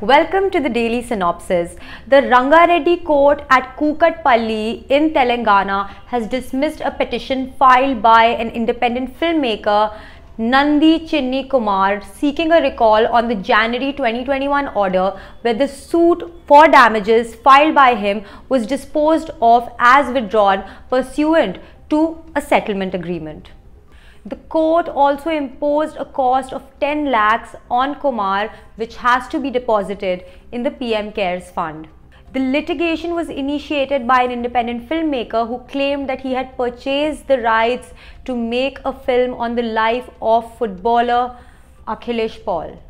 Welcome to the Daily Synopsis. The Rangareddy Court at Kukatpalli in Telangana has dismissed a petition filed by an independent filmmaker Nandi Chinni Kumar seeking a recall on the January 2021 order where the suit for damages filed by him was disposed of as withdrawn pursuant to a settlement agreement. The court also imposed a cost of 10 lakhs on Kumar which has to be deposited in the PM CARES fund. The litigation was initiated by an independent filmmaker who claimed that he had purchased the rights to make a film on the life of footballer Akhilesh Paul.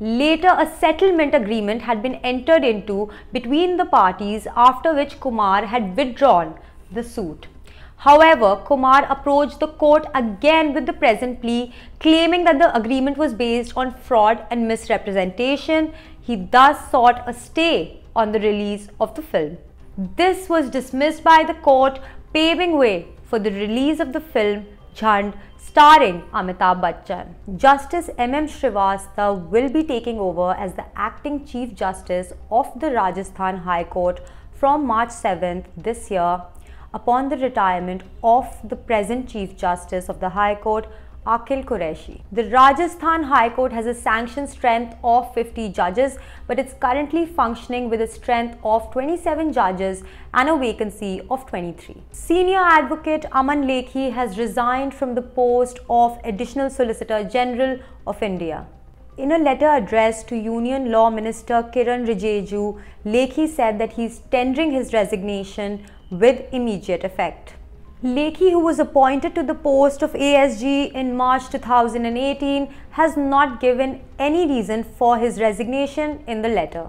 Later, a settlement agreement had been entered into between the parties after which Kumar had withdrawn the suit. However, Kumar approached the court again with the present plea, claiming that the agreement was based on fraud and misrepresentation. He thus sought a stay on the release of the film. This was dismissed by the court, paving way for the release of the film Jhund starring Amitabh Bachchan. Justice M.M. Shrivastava will be taking over as the acting Chief Justice of the Rajasthan High Court from March 7th this year upon the retirement of the present Chief Justice of the High Court, Akil Kureshi. The Rajasthan High Court has a sanctioned strength of 50 judges, but it's currently functioning with a strength of 27 judges and a vacancy of 23. Senior advocate Aman Lekhi has resigned from the post of Additional Solicitor General of India. In a letter addressed to Union Law Minister Kiran Rijiju, Lekhi said that he is tendering his resignation with immediate effect. Lekhi, who was appointed to the post of ASG in March 2018, has not given any reason for his resignation in the letter.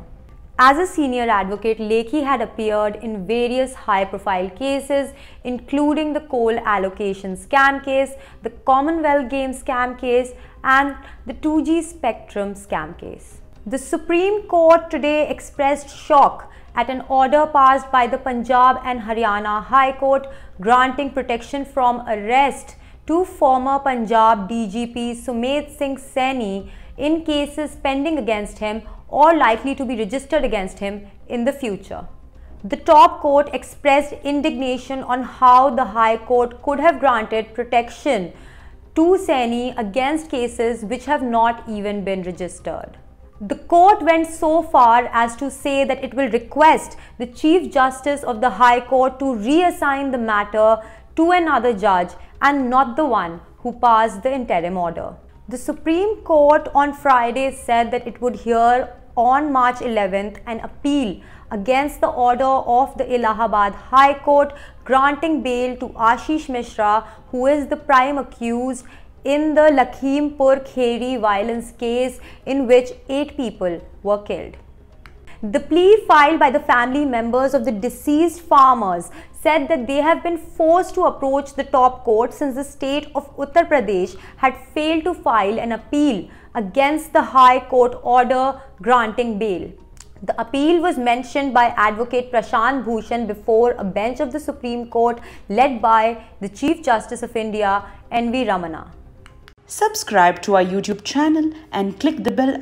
As a senior advocate, Lekhi had appeared in various high profile cases, including the coal allocation scam case, the Commonwealth Games scam case, and the 2G Spectrum scam case. The Supreme Court today expressed shock at an order passed by the Punjab and Haryana High Court granting protection from arrest to former Punjab DGP Sumedh Singh Saini in cases pending against him or likely to be registered against him in the future. The top court expressed indignation on how the High Court could have granted protection to Saini against cases which have not even been registered. The court went so far as to say that it will request the Chief Justice of the High Court to reassign the matter to another judge and not the one who passed the interim order. The Supreme Court on Friday said that it would hear on March 11th an appeal against the order of the Allahabad High Court granting bail to Ashish Mishra, who is the prime accused in the Lakhimpur Kheri violence case in which eight people were killed. The plea filed by the family members of the deceased farmers said that they have been forced to approach the top court since the state of Uttar Pradesh had failed to file an appeal against the High Court order granting bail. The appeal was mentioned by Advocate Prashant Bhushan before a bench of the Supreme Court led by the Chief Justice of India, N.V. Ramana. Subscribe to our YouTube channel and click the bell icon.